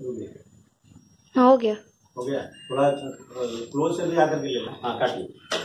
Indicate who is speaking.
Speaker 1: हाँ हो गया।
Speaker 2: हो गया। थोड़ा क्लोज से भी आकर के ले हाँ काट काटिए